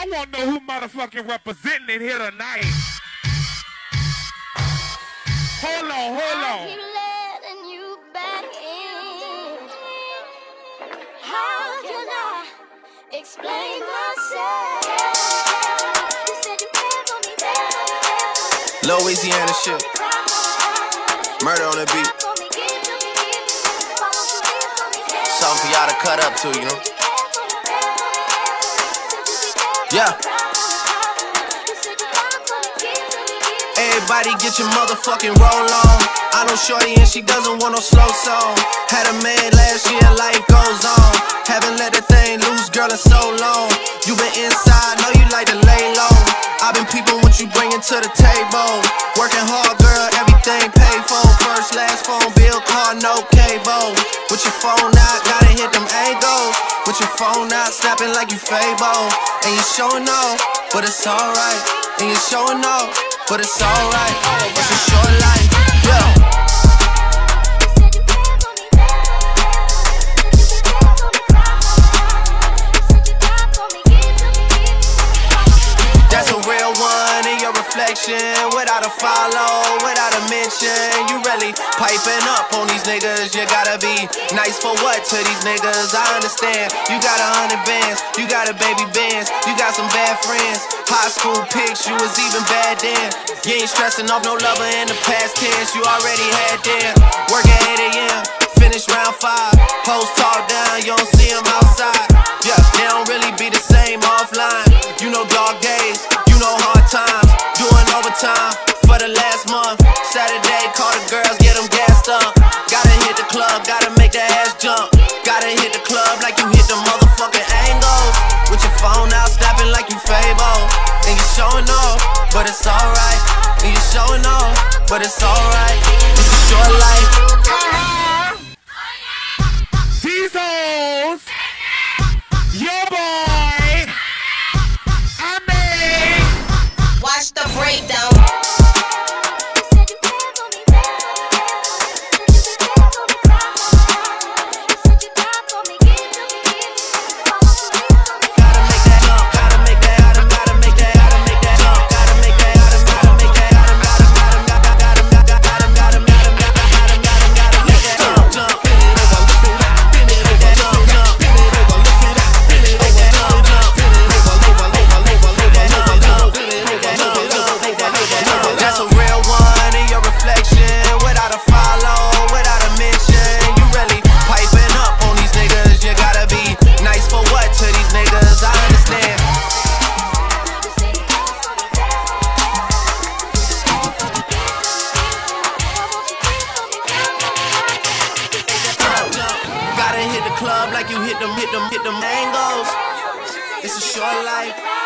I want to know who motherfucking representing it here tonight. Hold on, hold on. How can I explain myself? Louisiana shit. Murder on the beat. Something for y'all to cut up to, you know? Me. Everybody get your motherfucking roll on. I know Shorty and she doesn't want no slow song. Had a man last year, life goes on. Haven't let the thing loose, girl, in so long. You been inside, know you like to lay low. i been peeping what you bringing to the table. Working hard, girl, everything paid for. First, last phone bill, car, no cable. With your phone out, your phone out, snapping like you Fable. And you showing off, but it's alright. And you showing off, but it's alright. It's a short life, reflection. Without a follow, without a mention. You really piping up on these niggas. You gotta be nice for what to these niggas? I understand. You got a hundred bands, you got a baby bands, you got some bad friends. High school pics, you was even bad then. You ain't stressing off no lover in the past tense. You already had them. Work at 8 a.m., finish round five. Hoes talk down, you don't see them outside. Club like you hit the motherfucking angles. With your phone out, snapping like you Fable. And you showing off, but it's alright. And you showing off, but it's alright. It's a short life. Club like you hit them, hit them, hit them angles. It's a short life.